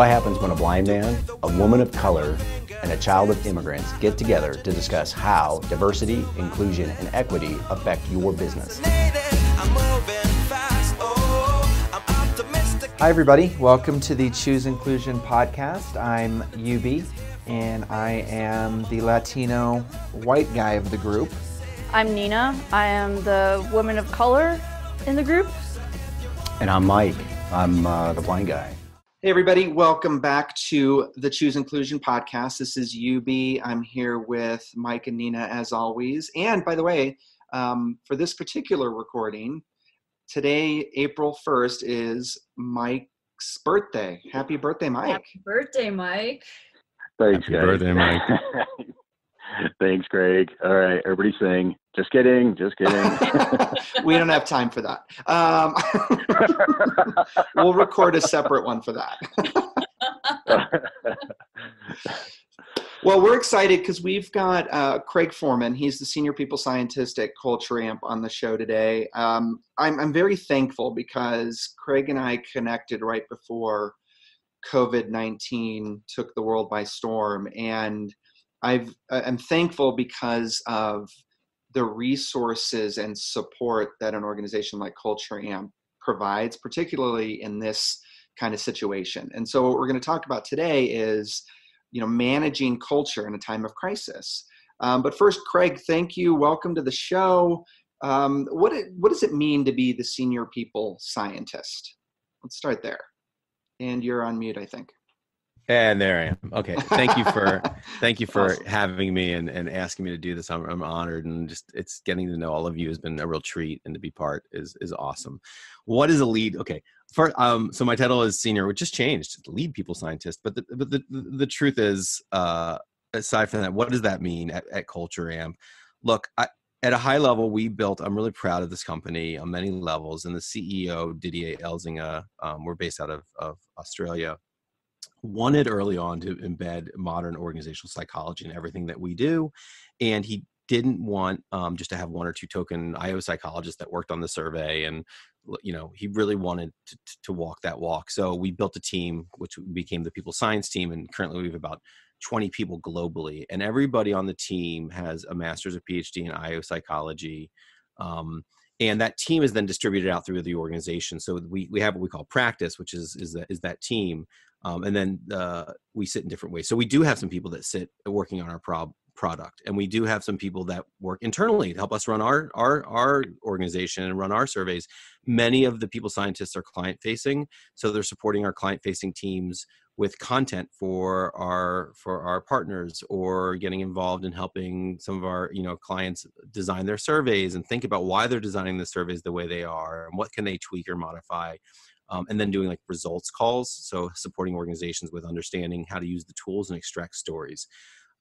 What happens when a blind man, a woman of color, and a child of immigrants get together to discuss how diversity, inclusion, and equity affect your business? Hi, everybody. Welcome to the Choose Inclusion podcast. I'm UB, and I am the Latino white guy of the group. I'm Nina. I am the woman of color in the group. And I'm Mike. I'm uh, the blind guy. Hey, everybody, welcome back to the Choose Inclusion podcast. This is UB. I'm here with Mike and Nina as always. And by the way, um, for this particular recording, today, April 1st, is Mike's birthday. Happy birthday, Mike. Happy birthday, Mike. Thanks, Happy guys. birthday, Mike. Thanks, Greg. All right, everybody sing. Just kidding. Just kidding. we don't have time for that. Um, we'll record a separate one for that. Well, we're excited because we've got uh, Craig Forman. He's the senior people scientist at Culture Amp on the show today. Um, I'm, I'm very thankful because Craig and I connected right before COVID 19 took the world by storm. And I've, I'm thankful because of the resources and support that an organization like Culture Amp provides, particularly in this kind of situation. And so, what we're going to talk about today is you know managing culture in a time of crisis. Um, but first craig thank you. Welcome to the show. Um, what, it, what does it mean to be the senior people scientist? Let's start there. And you're on mute i think And there I am. Okay. Thank you for thank you for Awesome. having me and, and asking me to do this. I'm, I'm honored and just it's getting to know all of you has been a real treat and to be part is is awesome. What is a lead? Okay. For um so my title is senior, which just changed, lead people scientist. But the but the the, the truth is uh aside from that, what does that mean at, at Culture Amp? Look, I at a high level, we built. I'm really proud of this company on many levels, and the CEO Didier Elzinga, um, we're based out of, of Australia wanted early on to embed modern organizational psychology in everything that we do and he didn't want um, just to have one or two token io psychologists that worked on the survey and you know he really wanted to, to walk that walk. So we built a team which became the people science team and currently we have about 20 people globally and everybody on the team has a master's or phd in io psychology um, and that team is then distributed out through the organization. So we, we have what we call practice which is is that, is that team um, and then uh, we sit in different ways. So we do have some people that sit working on our prob- product, and we do have some people that work internally to help us run our our our organization and run our surveys. Many of the people scientists are client facing, so they're supporting our client facing teams with content for our for our partners or getting involved in helping some of our you know clients design their surveys and think about why they're designing the surveys the way they are and what can they tweak or modify um, and then doing like results calls so supporting organizations with understanding how to use the tools and extract stories.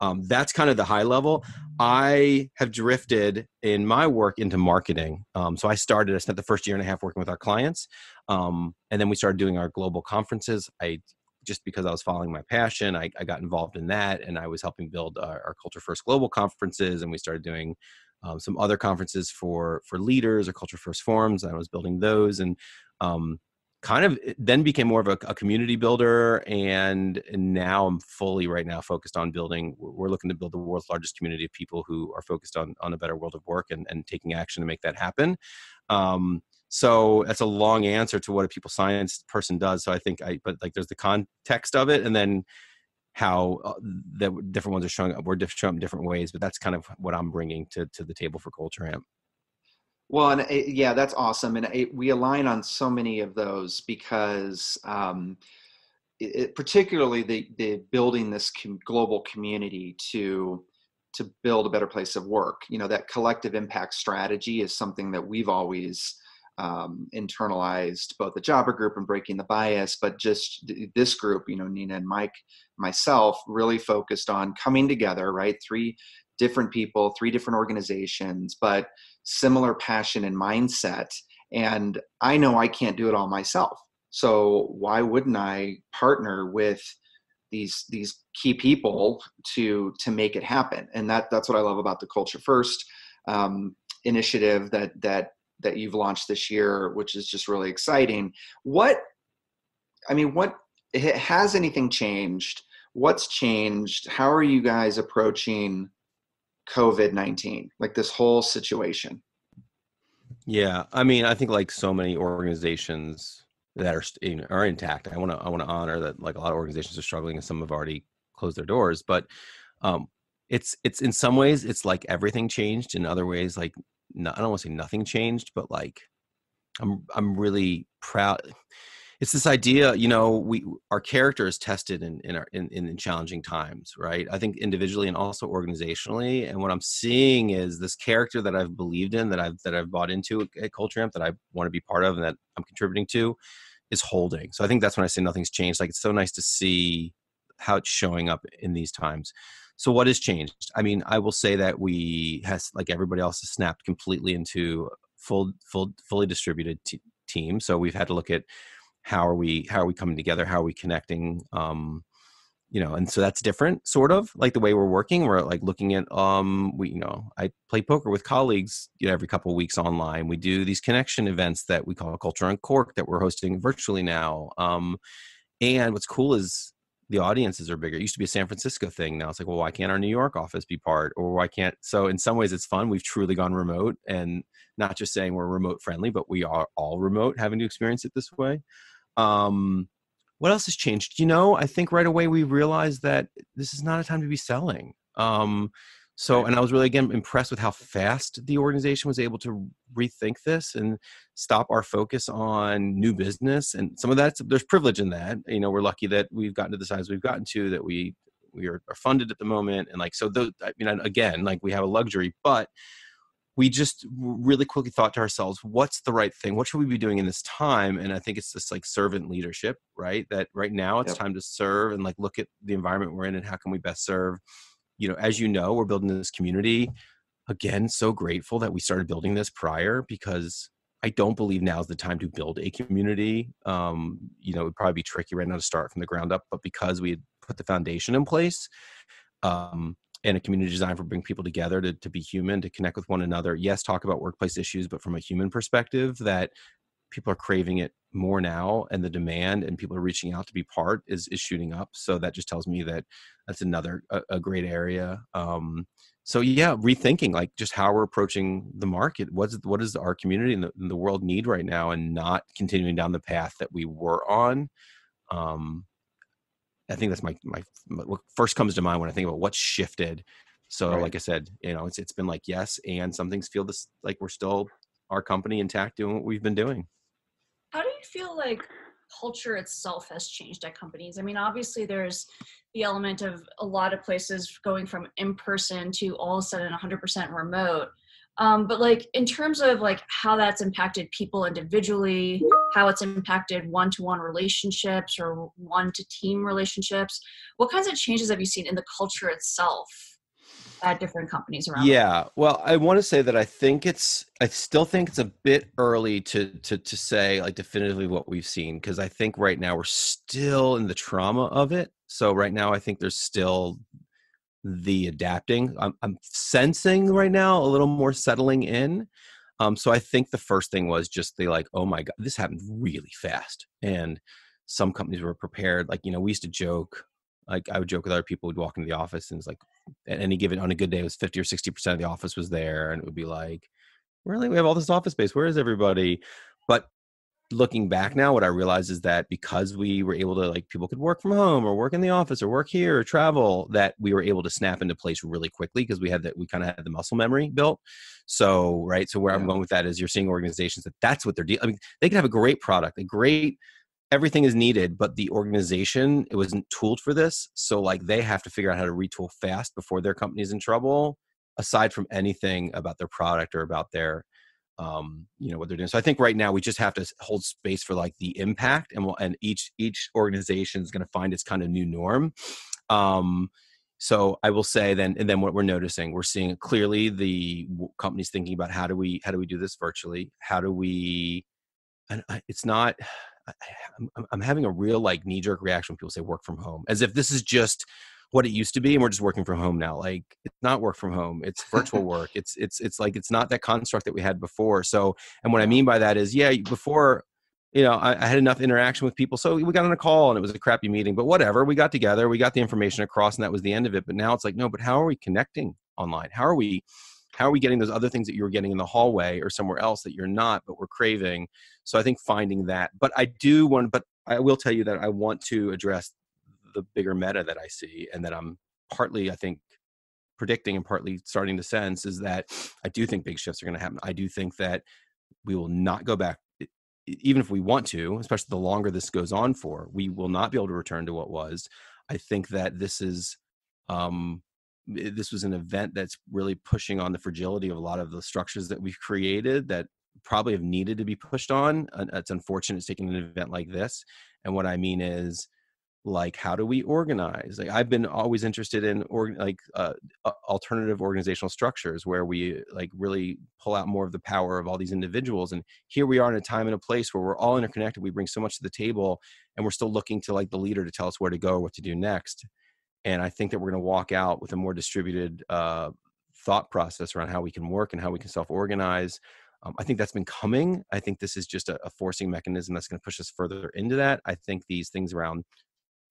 Um, that's kind of the high level. I have drifted in my work into marketing um, so i started i spent the first year and a half working with our clients um, and then we started doing our global conferences. I just because i was following my passion i, I got involved in that and i was helping build our, our culture first global conferences and we started doing um, some other conferences for for leaders or culture first forums i was building those and um, kind of then became more of a, a community builder and, now i'm fully right now focused on building we're looking to build the world's largest community of people who are focused on on a better world of work and, and taking action to make that happen. Um, so that's a long answer to what a people science person does so i think i but like there's the context of it and then how uh, the different ones are showing up we're showing up in different ways but that's kind of what i'm bringing to, to the table for culture amp well and it, yeah that's awesome and it, we align on so many of those because um, it, particularly the, the building this com- global community to to build a better place of work. You know that collective impact strategy is something that we've always um, internalized both the jobber group and breaking the bias but just th- this group you know nina and mike myself really focused on coming together right? Three different people three different organizations but similar passion and mindset and i know i can't do it all myself so why wouldn't i partner with these these key people to to make it happen and that that's what i love about the culture first um, initiative that that that you've launched this year which is just really exciting what i mean what has anything changed? What's changed? How are you guys approaching COVID 19, like this whole situation? Yeah, I mean, I think like so many organizations that are are intact. I want to I want to honor that like a lot of organizations are struggling and some have already closed their doors, but um, it's it's in some ways it's like everything changed. In other ways, like no, I don't want to say nothing changed, but like I'm I'm really proud it's this idea you know we our character is tested in in, our, in in challenging times right? I think individually and also organizationally and what i'm seeing is this character that i've believed in that i've that i've bought into at culture amp that i want to be part of and that i'm contributing to is holding. So i think that's when i say nothing's changed. Like it's so nice to see how it's showing up in these times. So what has changed? I mean i will say that we has like everybody else has snapped completely into full full fully distributed t- team. So we've had to look at how are we how are we coming together how are we connecting um you know and so that's different sort of like the way we're working we're like looking at um we you know i play poker with colleagues you know every couple of weeks online we do these connection events that we call culture uncorked that we're hosting virtually now um and what's cool is the audiences are bigger. It used to be a San Francisco thing. Now it's like, well, why can't our New York office be part? Or why can't? So in some ways, it's fun. We've truly gone remote, and not just saying we're remote friendly, but we are all remote, having to experience it this way. Um, what else has changed? You know, I think right away we realized that this is not a time to be selling. Um, so, and I was really again impressed with how fast the organization was able to rethink this and stop our focus on new business. And some of that, there's privilege in that. You know, we're lucky that we've gotten to the size we've gotten to, that we we are, funded at the moment, and like so. Those, I mean, again, like we have a luxury, but we just really quickly thought to ourselves, what's the right thing? What should we be doing in this time? And I think it's this like servant leadership, right? That right now it's yep. time to serve and like look at the environment we're in and how can we best serve. You know, as you know, we're building this community. Again, so grateful that we started building this prior because I don't believe now is the time to build a community. Um, you know, it would probably be tricky right now to start from the ground up, but because we had put the foundation in place, um, and a community design for bring people together to, to be human to connect with one another. Yes talk about workplace issues but from a human perspective that people are craving it more now and the demand and people are reaching out to be part is is shooting up. So that just tells me that that's another a, a great area. Um, so yeah rethinking like just how we're approaching the market. What's what does our community and the, and the world need right now and not continuing down the path that we were on? Um, I think that's my, my, my what first comes to mind when I think about what's shifted. So, right. like I said, you know, it's it's been like yes, and some things feel this like we're still our company intact doing what we've been doing. How do you feel like culture itself has changed at companies? I mean, obviously there's the element of a lot of places going from in person to all of a sudden 100% remote um, but like in terms of like how that's impacted people individually how it's impacted one-to-one relationships or one-to-team relationships what kinds of changes have you seen in the culture itself at different companies around yeah. Well i want to say that i think it's i still think it's a bit early to to to say like definitively what we've seen because i think right now we're still in the trauma of it. So right now i think there's still the adapting. I'm, I'm sensing right now a little more settling in. Um, so I think the first thing was just the like, oh my god, this happened really fast, and some companies were prepared. Like you know, we used to joke. Like I would joke with other people who'd walk into the office and it's like at any given on a good day it was 50 or 60 percent of the office was there and it would be like really we have all this office space where is everybody but looking back now what i realize is that because we were able to like people could work from home or work in the office or work here or travel that we were able to snap into place really quickly because we had that we kind of had the muscle memory built so right so where yeah. i'm going with that is you're seeing organizations that that's what they're dealing i mean they can have a great product a great everything is needed but the organization it wasn't tooled for this so like they have to figure out how to retool fast before their company's in trouble aside from anything about their product or about their um, you know what they're doing. So I think right now we just have to hold space for like the impact, and we'll, and each each organization is going to find its kind of new norm. Um, so I will say then, and then what we're noticing, we're seeing clearly the companies thinking about how do we how do we do this virtually? How do we? And it's not. I'm, I'm having a real like knee jerk reaction when people say work from home, as if this is just what it used to be and we're just working from home now like it's not work from home it's virtual work it's it's it's like it's not that construct that we had before so and what i mean by that is yeah before you know, I, I, had enough interaction with people. So we got on a call and it was a crappy meeting, but whatever. We got together, we got the information across, and that was the end of it. But now it's like, no, but how are we connecting online? How are we how are we getting those other things that you were getting in the hallway or somewhere else that you're not, but we're craving? So I think finding that. But I do want, but I will tell you that I want to address the bigger meta that I see and that I'm partly, I think, predicting and partly starting to sense is that I do think big shifts are going to happen. I do think that we will not go back even if we want to, especially the longer this goes on for, we will not be able to return to what was. I think that this is um, this was an event that's really pushing on the fragility of a lot of the structures that we've created that probably have needed to be pushed on. It's unfortunate it's taking an event like this. And what I mean is, like how do we organize like i've been always interested in or like uh, alternative organizational structures where we like really pull out more of the power of all these individuals and here we are in a time and a place where we're all interconnected we bring so much to the table and we're still looking to like the leader to tell us where to go or what to do next and i think that we're going to walk out with a more distributed uh, thought process around how we can work and how we can self-organize um, I think that's been coming. I think this is just a, a forcing mechanism that's going to push us further into that. I think these things around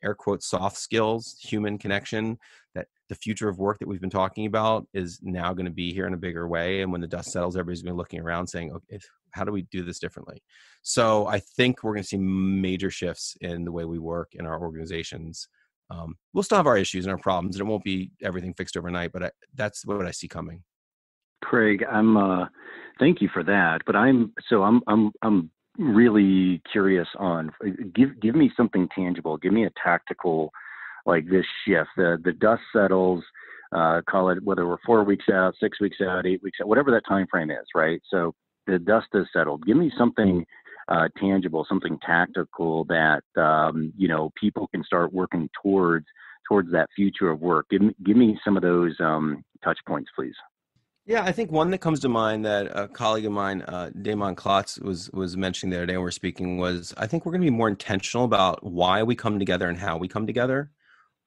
air quote soft skills, human connection, that the future of work that we've been talking about is now going to be here in a bigger way. And when the dust settles, everybody's been looking around saying, okay, how do we do this differently? So I think we're going to see major shifts in the way we work in our organizations. Um, we'll still have our issues and our problems, and it won't be everything fixed overnight. But I, that's what I see coming. Craig, I'm. Uh, thank you for that. But I'm so I'm I'm I'm really curious on uh, give give me something tangible. Give me a tactical like this shift. The the dust settles uh, call it whether we're four weeks out six weeks out eight weeks out whatever that time frame is right? So the dust is settled. Give me something uh, tangible something tactical that um, you know people can start working towards towards that future of work. Give me give me some of those um, touch points please yeah, I think one that comes to mind that a colleague of mine, uh, Damon Klotz, was was mentioning the other day when we are speaking was I think we're going to be more intentional about why we come together and how we come together,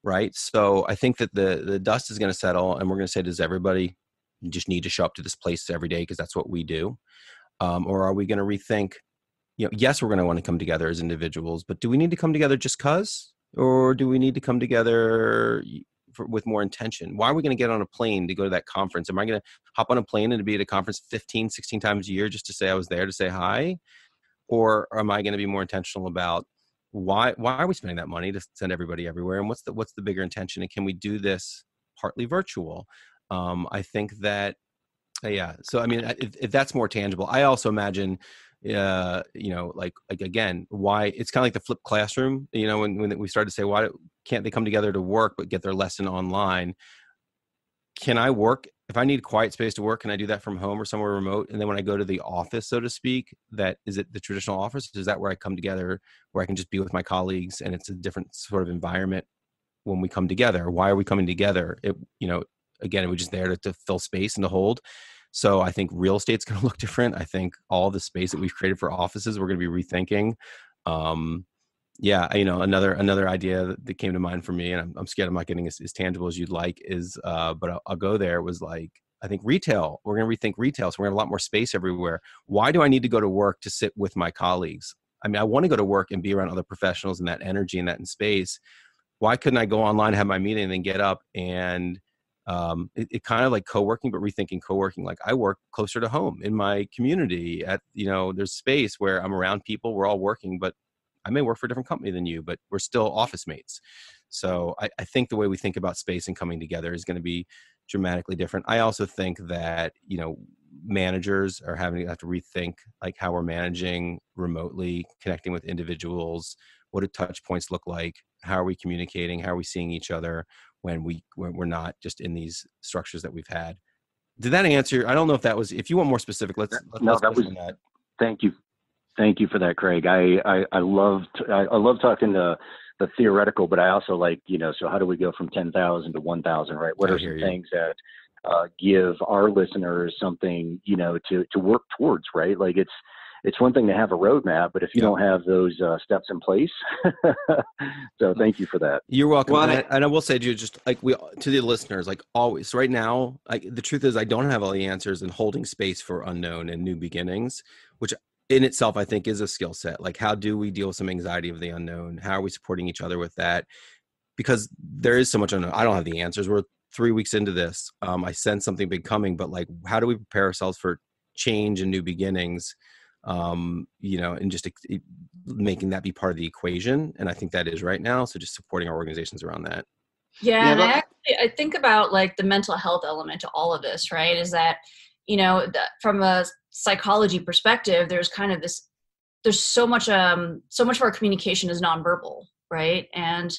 right? So I think that the the dust is going to settle, and we're going to say, does everybody just need to show up to this place every day because that's what we do, um, or are we going to rethink? You know, yes, we're going to want to come together as individuals, but do we need to come together just cause, or do we need to come together for, with more intention. Why are we going to get on a plane to go to that conference? Am i going to hop on a plane and be at a conference 15 16 times a year just to say i was there to say hi? Or am i going to be more intentional about why why are we spending that money to send everybody everywhere? And what's the what's the bigger intention? And can we do this partly virtual? Um, i think that uh, yeah. So i mean if, if that's more tangible i also imagine uh, you know, like like again, why it's kind of like the flipped classroom. You know, when when we started to say why can't they come together to work but get their lesson online? Can I work if I need quiet space to work? Can I do that from home or somewhere remote? And then when I go to the office, so to speak, that is it the traditional office? Is that where I come together, where I can just be with my colleagues, and it's a different sort of environment when we come together? Why are we coming together? It you know, again, we're just there to, to fill space and to hold so I think real estate's going to look different. I think all the space that we've created for offices, we're going to be rethinking. Um, yeah, you know, another another idea that came to mind for me, and I'm, I'm scared I'm not getting as, as, tangible as you'd like, is uh, but I'll, I'll go there. Was like I think retail. We're going to rethink retail, so we're going to have a lot more space everywhere. Why do I need to go to work to sit with my colleagues? I mean, I want to go to work and be around other professionals and that energy and that in space. Why couldn't I go online, have my meeting, and then get up and um, it, it, kind of like co-working but rethinking co-working like i work closer to home in my community at you know there's space where i'm around people we're all working but i may work for a different company than you but we're still office mates so i, I think the way we think about space and coming together is going to be dramatically different i also think that you know managers are having to have to rethink like how we're managing remotely connecting with individuals what do touch points look like how are we communicating how are we seeing each other when we when we're not just in these structures that we've had. Did that answer? I don't know if that was. If you want more specific, let's. let's no, that was. That. Thank you, thank you for that, Craig. I I, I love I, I love talking to the theoretical, but I also like you know. So how do we go from ten thousand to one thousand? Right? What are some you. things that uh, give our listeners something you know to to work towards? Right? Like it's it's one thing to have a roadmap, but if you don't have those uh, steps in place, so thank you for that. You're welcome. Well, and, I, and I will say to you, just like we to the listeners, like always, right now, like the truth is, I don't have all the answers, and holding space for unknown and new beginnings, which in itself i think is a skill set like how do we deal with some anxiety of the unknown? How are we supporting each other with that? Because there is so much unknown i don't have the answers we're three weeks into this um, i sense something big coming but like how do we prepare ourselves for change and new beginnings um, you know and just making that be part of the equation and i think that is right now so just supporting our organizations around that. Yeah, yeah and I, actually, I think about like the mental health element to all of this right is that you know from a psychology perspective there's kind of this there's so much um so much of our communication is nonverbal right? And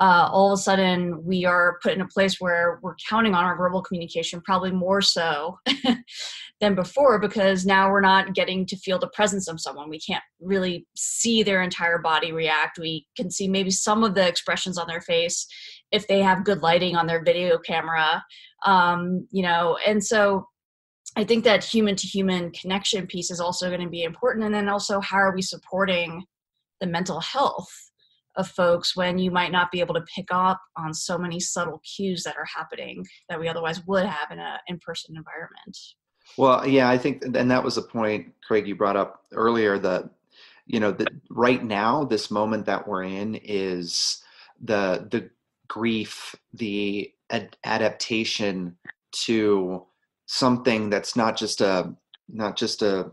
uh, all of a sudden we are put in a place where we're counting on our verbal communication probably more so than before because now we're not getting to feel the presence of someone. We can't really see their entire body react. We can see maybe some of the expressions on their face if they have good lighting on their video camera um, you know and so I think that human to human connection piece is also going to be important. And then also, how are we supporting the mental health of folks when you might not be able to pick up on so many subtle cues that are happening that we otherwise would have in an in person environment? Well, yeah, I think, and that was a point, Craig, you brought up earlier that, you know, that right now, this moment that we're in is the, the grief, the ad- adaptation to something that's not just a not just a,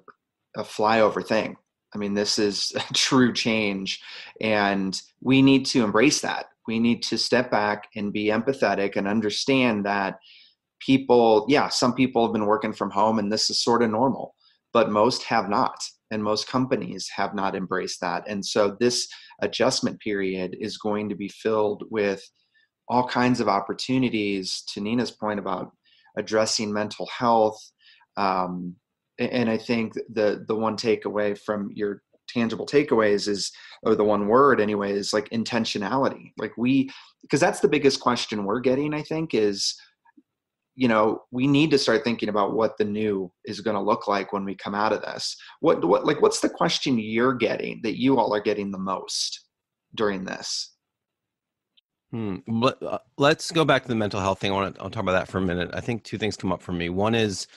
a flyover thing. I mean this is a true change and we need to embrace that. We need to step back and be empathetic and understand that people yeah some people have been working from home and this is sort of normal but most have not and most companies have not embraced that. And so this adjustment period is going to be filled with all kinds of opportunities to nina's point about addressing mental health. Um, and I think the the one takeaway from your tangible takeaways is, or the one word anyway, is like intentionality. Like we, because that's the biggest question we're getting. I think is, you know, we need to start thinking about what the new is going to look like when we come out of this. What what like what's the question you're getting that you all are getting the most during this? Hmm. Let, uh, let's go back to the mental health thing. I want to talk about that for a minute. I think two things come up for me. One is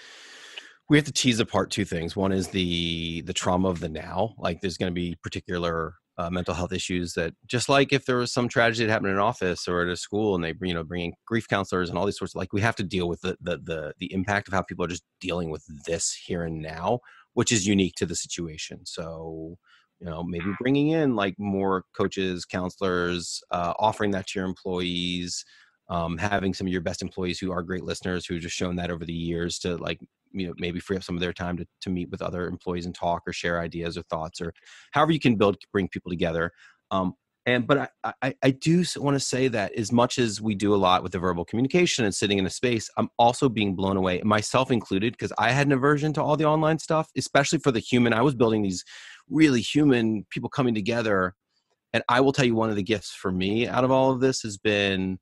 we have to tease apart two things. One is the the trauma of the now. Like there's going to be particular uh, mental health issues that just like if there was some tragedy that happened in an office or at a school and they you know bring in grief counselors and all these sorts of like we have to deal with the the the, the impact of how people are just dealing with this here and now which is unique to the situation so you know maybe bringing in like more coaches counselors uh, offering that to your employees um, having some of your best employees who are great listeners who have just shown that over the years to like you know maybe free up some of their time to, to meet with other employees and talk or share ideas or thoughts or however you can build bring people together. Um, and but I, I, I do want to say that as much as we do a lot with the verbal communication and sitting in a space, I'm also being blown away, myself included, because I had an aversion to all the online stuff, especially for the human. I was building these really human people coming together. And I will tell you, one of the gifts for me out of all of this has been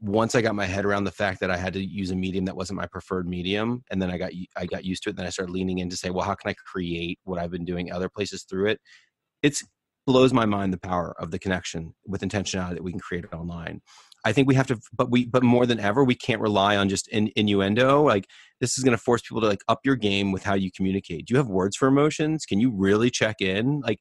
once I got my head around the fact that I had to use a medium that wasn't my preferred medium, and then I got I got used to it. Then I started leaning in to say, well, how can I create what I've been doing other places through it? It's blows my mind the power of the connection with intentionality that we can create online. I think we have to, but we, but more than ever, we can't rely on just in, innuendo. Like this is going to force people to like up your game with how you communicate. Do you have words for emotions? Can you really check in? Like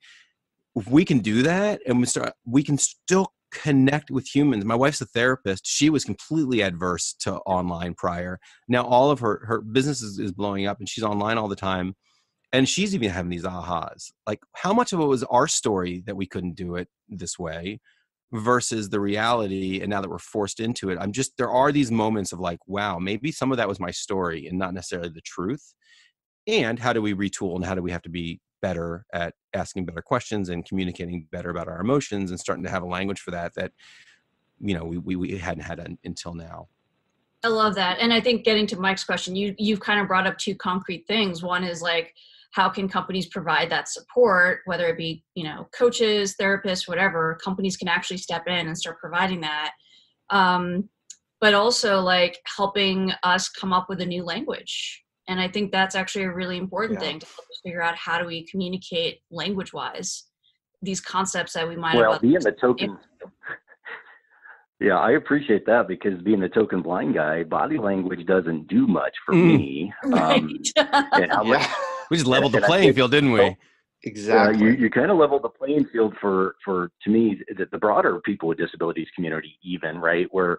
if we can do that and we start, we can still connect with humans. My wife's a therapist. She was completely adverse to online prior. Now all of her, her business is, is blowing up and she's online all the time and she's even having these ahas like how much of it was our story that we couldn't do it this way versus the reality and now that we're forced into it i'm just there are these moments of like wow maybe some of that was my story and not necessarily the truth and how do we retool and how do we have to be better at asking better questions and communicating better about our emotions and starting to have a language for that that you know we, we, we hadn't had until now. I love that and i think getting to mike's question you you've kind of brought up two concrete things. One is like how can companies provide that support whether it be you know coaches therapists whatever companies can actually step in and start providing that um, but also like helping us come up with a new language and i think that's actually a really important yeah. thing to help us figure out how do we communicate language wise these concepts that we might well have being the token yeah i appreciate that because being the token blind guy body language doesn't do much for mm. me right. um, and how much we just leveled the playing field, didn't we? exactly. Uh, you you kind of leveled the playing field for for to me the, the broader people with disabilities community even right where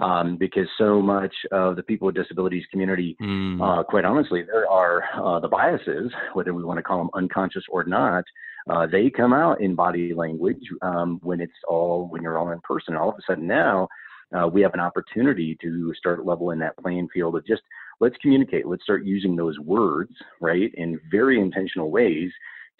um, because so much of the people with disabilities community Mm. uh, quite honestly there are uh, the biases whether we want to call them unconscious or not uh, they come out in body language um, when it's all when you're all in person all of a sudden now uh, we have an opportunity to start leveling that playing field of just let's communicate let's start using those words right in very intentional ways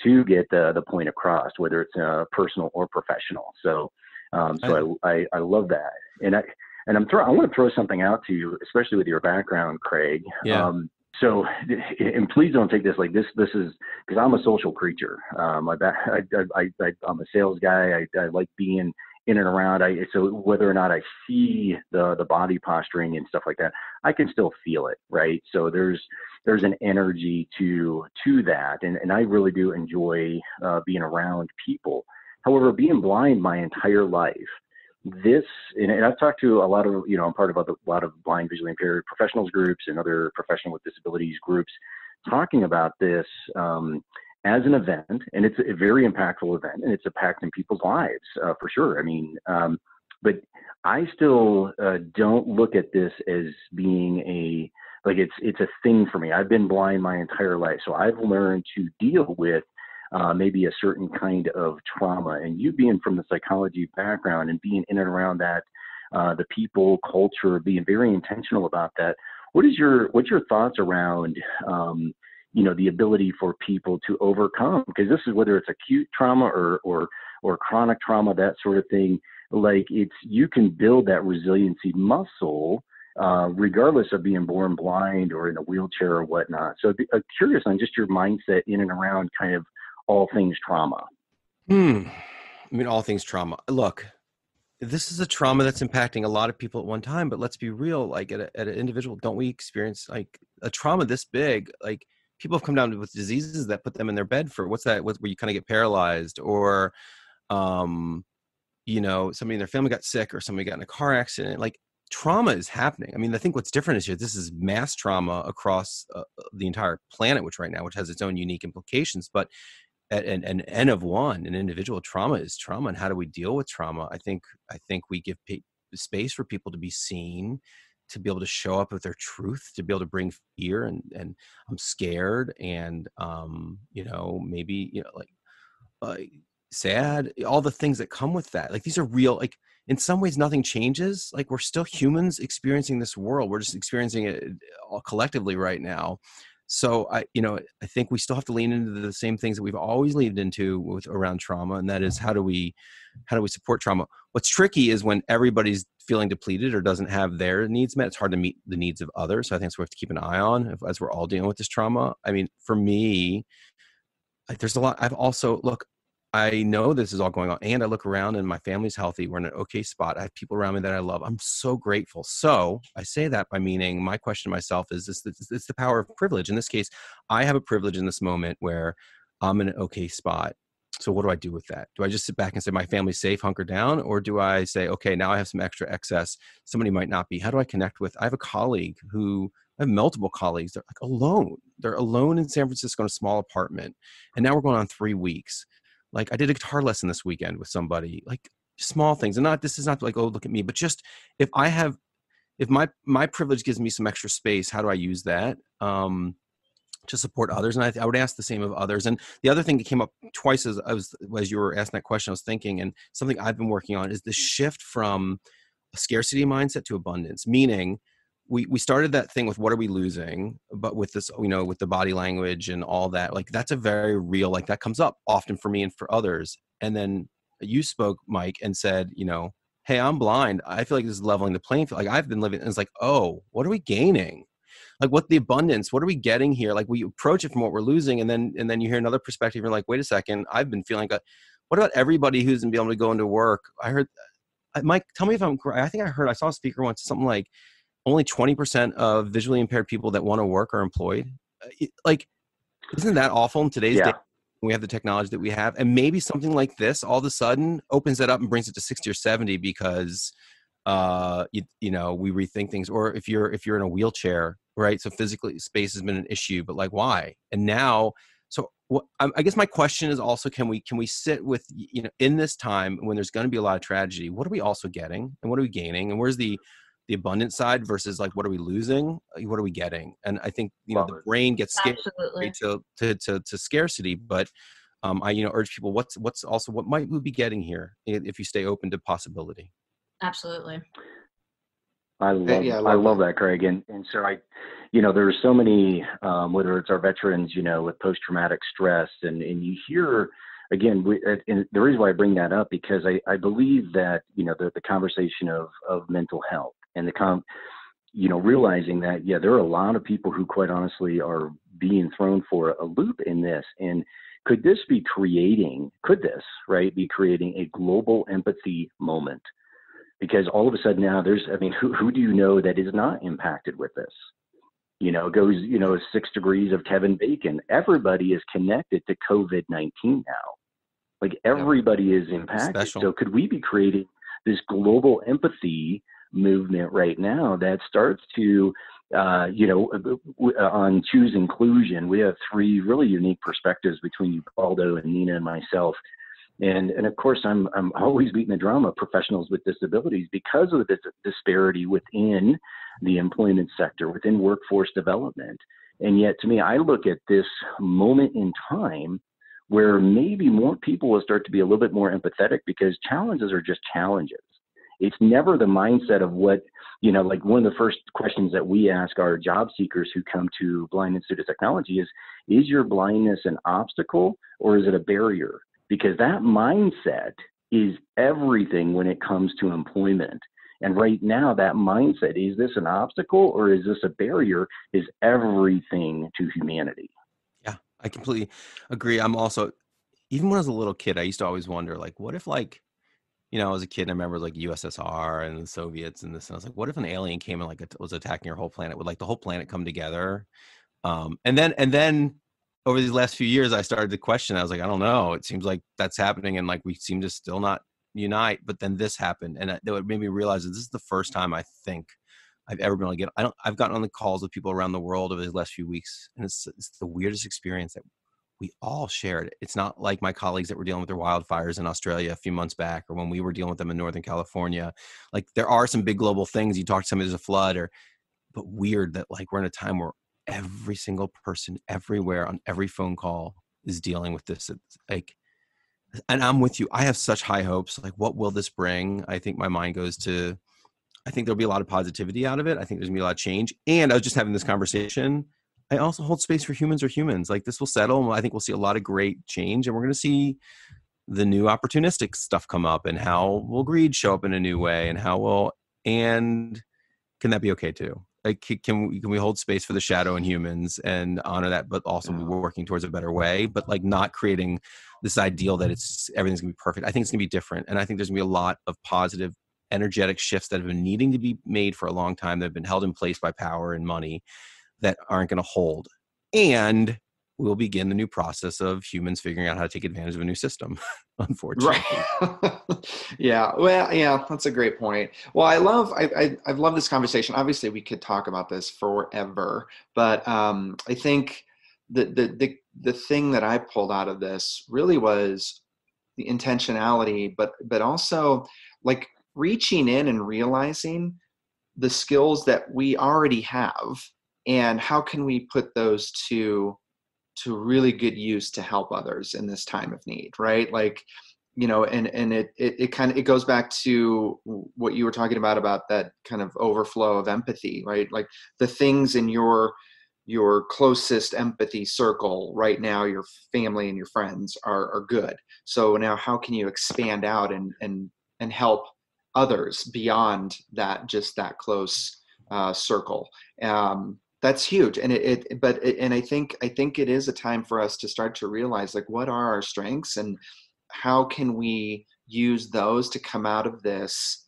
to get the, the point across, whether it's uh, personal or professional. So, um, so I, I, I love that, and I and I'm throw, I want to throw something out to you, especially with your background, Craig. Yeah. Um, so, and please don't take this like this. This is because I'm a social creature. Um, back, I, I, I, I'm a sales guy. I, I like being in and around. I so whether or not I see the the body posturing and stuff like that, I can still feel it, right? So there's there's an energy to to that, and and I really do enjoy uh, being around people. However, being blind my entire life, this and, and I've talked to a lot of you know I'm part of a lot of blind visually impaired professionals groups and other professional with disabilities groups talking about this. Um, as an event, and it's a very impactful event, and it's impacting people's lives uh, for sure. I mean, um, but I still uh, don't look at this as being a like it's it's a thing for me. I've been blind my entire life, so I've learned to deal with uh, maybe a certain kind of trauma. And you being from the psychology background and being in and around that, uh, the people, culture, being very intentional about that. What is your what's your thoughts around? Um, you know the ability for people to overcome because this is whether it's acute trauma or or or chronic trauma that sort of thing like it's you can build that resiliency muscle uh, regardless of being born blind or in a wheelchair or whatnot so I'm curious on just your mindset in and around kind of all things trauma Hmm. I mean, all things trauma. Look, this is a trauma that's impacting a lot of people at one time. But let's be real. Like at, a, at an individual, don't we experience like a trauma this big? Like people have come down with diseases that put them in their bed for what's that? Where you kind of get paralyzed, or, um, you know, somebody in their family got sick, or somebody got in a car accident. Like trauma is happening. I mean, I think what's different is here. This is mass trauma across uh, the entire planet, which right now, which has its own unique implications, but at an, an n of one an individual trauma is trauma and how do we deal with trauma i think i think we give space for people to be seen to be able to show up with their truth to be able to bring fear and and i'm scared and um you know maybe you know like uh, sad all the things that come with that like these are real like in some ways nothing changes like we're still humans experiencing this world we're just experiencing it all collectively right now so i you know i think we still have to lean into the same things that we've always leaned into with around trauma and that is how do we how do we support trauma? What's tricky is when everybody's feeling depleted or doesn't have their needs met it's hard to meet the needs of others so i think what we have to keep an eye on if, as we're all dealing with this trauma. I mean for me there's a lot i've also look I know this is all going on, and I look around and my family's healthy. We're in an okay spot. I have people around me that I love. I'm so grateful. So I say that by meaning my question to myself is this: it's the power of privilege. In this case, I have a privilege in this moment where I'm in an okay spot. So what do I do with that? Do I just sit back and say my family's safe, hunker down, or do I say, okay, now I have some extra excess? Somebody might not be. How do I connect with? I have a colleague who I have multiple colleagues. They're like alone. They're alone in San Francisco in a small apartment, and now we're going on three weeks like i did a guitar lesson this weekend with somebody like small things and not this is not like oh look at me but just if i have if my my privilege gives me some extra space how do i use that um to support others? And I, I would ask the same of others. And the other thing that came up twice as i was as you were asking that question i was thinking and something i've been working on is the shift from a scarcity mindset to abundance. Meaning we we started that thing with what are we losing? But with this you know with the body language and all that like that's a very real like that comes up often for me and for others. And then you spoke mike and said you know hey i'm blind. I feel like this is leveling the playing field like i've been living and it's like oh what are we gaining? Like what the abundance what are we getting here? Like we approach it from what we're losing and then and then you hear another perspective you're like wait a second i've been feeling like what about everybody who's been able to go into work? I heard uh, mike tell me if i'm correct i think i heard i saw a speaker once something like only 20% of visually impaired people that want to work are employed like isn't that awful in today's yeah. day we have the technology that we have and maybe something like this all of a sudden opens it up and brings it to 60 or 70 because uh you, you know we rethink things or if you're if you're in a wheelchair right so physically space has been an issue but like why and now so what, I guess my question is also can we can we sit with you know in this time when there's going to be a lot of tragedy what are we also getting and what are we gaining and where's the the abundant side versus like what are we losing? Uh, what are we getting? And i think you know the brain gets scared to, to, to to scarcity but um, i you know urge people what's what's also what might we be getting here if you stay open to possibility? Absolutely. I love, yeah, I love, I love that, Craig. And and so I, you know, there are so many, um, whether it's our veterans, you know, with post traumatic stress, and and you hear, again, we, and the reason why I bring that up because I I believe that you know the the conversation of of mental health and the com, you know, realizing that yeah, there are a lot of people who quite honestly are being thrown for a loop in this, and could this be creating, could this right be creating a global empathy moment? because all of a sudden now there's, I mean, who, who do you know that is not impacted with this? You know, goes, you know, six degrees of Kevin Bacon. Everybody is connected to COVID 19 now. Like everybody is impacted. So could we be creating this global empathy movement right now that starts to uh, you know, uh, on choose inclusion, we have three really unique perspectives between Baldo, and Nina and myself and, and of course, I'm, I'm always beating the drum of professionals with disabilities because of the disparity within the employment sector, within workforce development. And yet, to me, I look at this moment in time where maybe more people will start to be a little bit more empathetic because challenges are just challenges. It's never the mindset of what, you know, like one of the first questions that we ask our job seekers who come to Blind Institute of Technology is Is your blindness an obstacle or is it a barrier? because that mindset is everything when it comes to employment. And right now, that mindset is this an obstacle or is this a barrier? Is everything to humanity. Yeah, I completely agree. I'm also, even when I was a little kid, I used to always wonder, like, what if, like, you know, as a kid, I remember like USSR and the Soviets and this, and I was like, what if an alien came and like was attacking your whole planet? Would like the whole planet come together? Um, and then, and then over these last few years, I started to question. I was like, I don't know. It seems like that's happening, and like we seem to still not unite. But then this happened, and it made me realize that this is the first time I think I've ever been able to get. I don't. I've gotten on the calls with people around the world over these last few weeks, and it's it's the weirdest experience that we all shared. It. It's not like my colleagues that were dealing with their wildfires in Australia a few months back, or when we were dealing with them in Northern California. Like there are some big global things. You talk to somebody, there's a flood, or but weird that like we're in a time where every single person everywhere on every phone call is dealing with this it's like and i'm with you i have such high hopes like what will this bring i think my mind goes to i think there'll be a lot of positivity out of it i think there's gonna be a lot of change and i was just having this conversation i also hold space for humans or humans. Like this will settle and i think we'll see a lot of great change and we're gonna see the new opportunistic stuff come up and how will greed show up in a new way and how will and can that be okay too? Like can we can we hold space for the shadow in humans and honor that but also yeah. be working towards a better way but like not creating this ideal that it's everything's gonna be perfect. I think it's gonna be different and i think there's gonna be a lot of positive energetic shifts that have been needing to be made for a long time that have been held in place by power and money that aren't going to hold and we'll begin the new process of humans figuring out how to take advantage of a new system unfortunately. Right yeah well yeah that's a great point. Well i love I, I i've loved this conversation. Obviously we could talk about this forever but um i think the the the, the thing that i pulled out of this really was the intentionality but but also like reaching in and realizing the skills that we already have and how can we put those to to really good use to help others in this time of need right? Like you know and and it it, it kind of it goes back to what you were talking about about that kind of overflow of empathy right? Like the things in your your closest empathy circle right now your family and your friends are are good. So now how can you expand out and and and help others beyond that just that close uh, circle? Um, that's huge and it, it but it, and i think i think it is a time for us to start to realize like what are our strengths and how can we use those to come out of this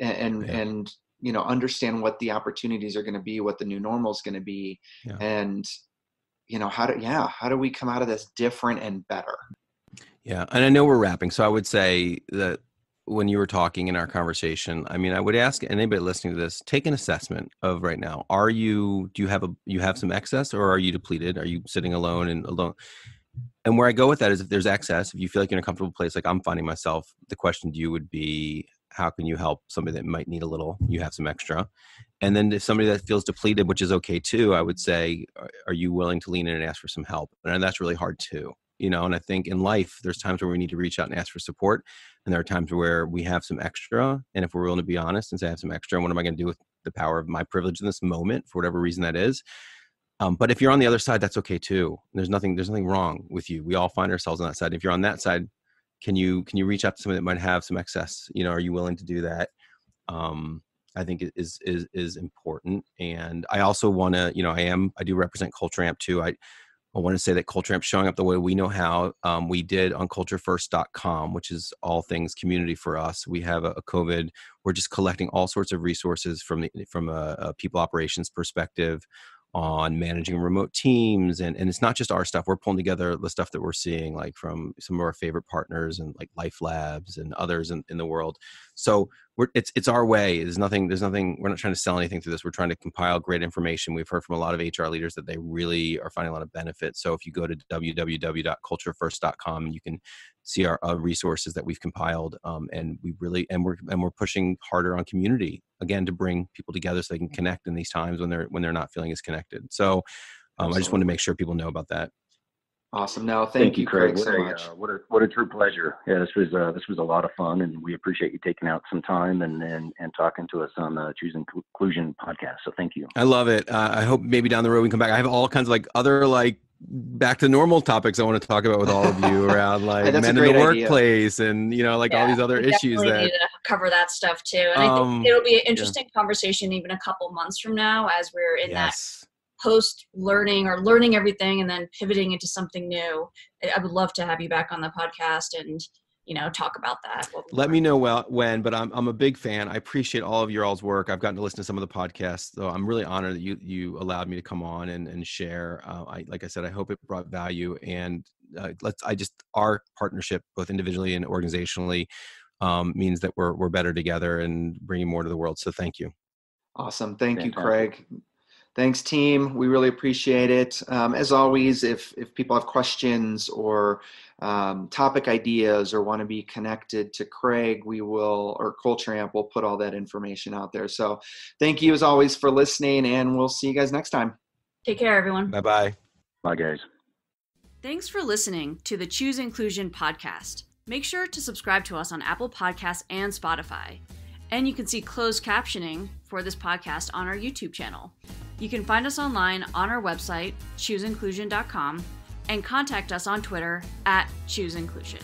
and and, yeah. and you know understand what the opportunities are going to be what the new normal is going to be yeah. and you know how do yeah how do we come out of this different and better yeah and i know we're wrapping so i would say that when you were talking in our conversation. I mean, I would ask anybody listening to this, take an assessment of right now. Are you do you have a you have some excess or are you depleted? Are you sitting alone and alone? And where I go with that is if there's excess, if you feel like you're in a comfortable place, like I'm finding myself, the question to you would be, how can you help somebody that might need a little? You have some extra. And then if somebody that feels depleted, which is okay too, I would say, are you willing to lean in and ask for some help? And that's really hard too you know and i think in life there's times where we need to reach out and ask for support and there are times where we have some extra and if we're willing to be honest and say i have some extra what am i going to do with the power of my privilege in this moment for whatever reason that is? Um, but if you're on the other side that's okay too. There's nothing there's nothing wrong with you. We all find ourselves on that side. If you're on that side can you can you reach out to someone that might have some excess? You know are you willing to do that? Um, I think is is is important. And I also want to, you know, I am I do represent Culture Amp too. I I want to say that Culture Amp showing up the way we know how. Um, we did on culturefirst.com, which is all things community for us. We have a, a COVID. We're just collecting all sorts of resources from the from a, a people operations perspective on managing remote teams and, and it's not just our stuff we're pulling together the stuff that we're seeing like from some of our favorite partners and like LifeLabs and others in, in the world. So we're it's it's our way there's nothing there's nothing we're not trying to sell anything through this we're trying to compile great information. We've heard from a lot of hr leaders that they really are finding a lot of benefit. So if you go to www.culturefirst.com you can see our uh, resources that we've compiled um, and we really and we're and we're pushing harder on community again to bring people together so they can connect in these times when they're when they're not feeling as connected. So um, i just want to make sure people know about that. Awesome. No thank, thank you craig, craig, so so a, much. uh, what a what a true pleasure. Yeah this was uh, this was a lot of fun and we appreciate you taking out some time and and, and talking to us on the choosing inclusion podcast so thank you. I love it. Uh, i hope maybe down the road we come back. I have all kinds of like other like back to normal topics I want to talk about with all of you around like Hey, that's a men in the great idea. workplace and you know like all these other issues that cover that stuff too. And I Um, think it'll be an interesting conversation even a couple months from now as we're in that post learning or learning everything and then pivoting into something new. I- I would love to have you back on the podcast and you know talk about that. what we let me know well when but I'm I'm a big fan I appreciate all of your all's work I've gotten to listen to some of the podcasts so I'm really honored that you you allowed me to come on and and share uh, I like I said I hope it brought value and uh, let's I just our partnership both individually and organizationally um, means that we're we're better together and bringing more to the world so thank you Awesome. Thank you, Craig. Thanks, team. We really appreciate it. Um, as always, if, if people have questions or um, topic ideas or want to be connected to Craig, we will, or Culture Amp, will put all that information out there. So thank you as always for listening, and we'll see you guys next time. Take care, everyone. bye bye bye guys Thanks for listening to the Choose Inclusion podcast. Make sure to subscribe to us on Apple Podcasts and Spotify. And you can see closed captioning for this podcast on our YouTube channel. You can find us online on our website, chooseinclusion.com, and contact us on Twitter at chooseinclusion.